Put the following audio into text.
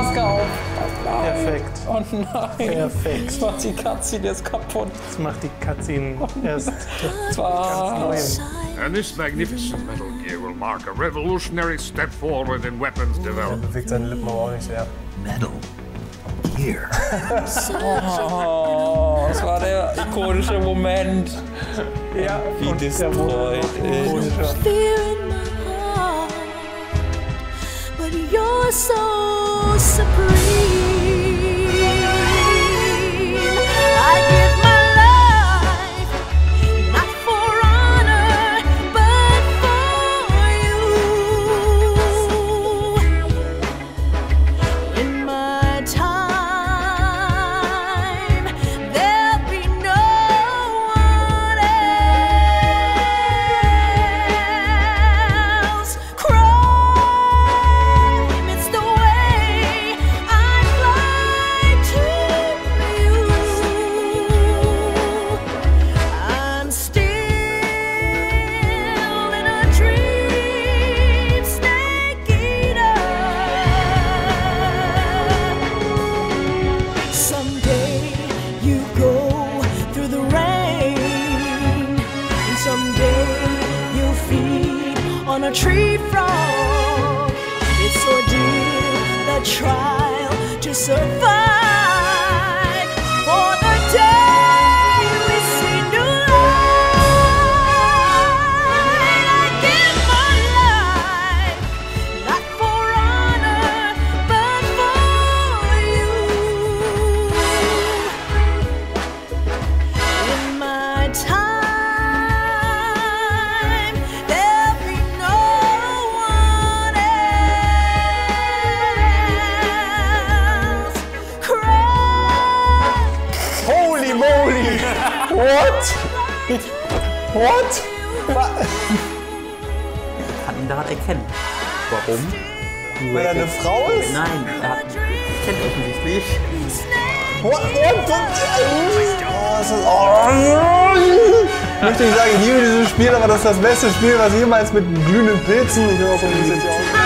Oh nein. Perfekt. Das macht die Cutscene jetzt kaputt. Das macht die Cutscene erst Zwar. neu. And this magnificent Metal Gear will mark a revolutionary step forward in weapons Er development. bewegt seine Lippen aber auch nicht sehr. Metal Gear. Oh, das war der ikonische Moment. Ja, Wie destroyed ist. fear in my heart, but you're so Supreme. On a tree frog. It's ordeal, the trial to survive. What? What? Wa- Kann ihn daran erkennen. Warum? Weil er eine Frau ist? Nein, er hat, kennt offensichtlich. What? What? What? Oh, das oh. Ich möchte nicht sagen, ich liebe dieses Spiel, aber das ist das beste Spiel, was jemals mit glühenden Pilzen. Ich will mal gucken, wie es jetzt hier aussieht.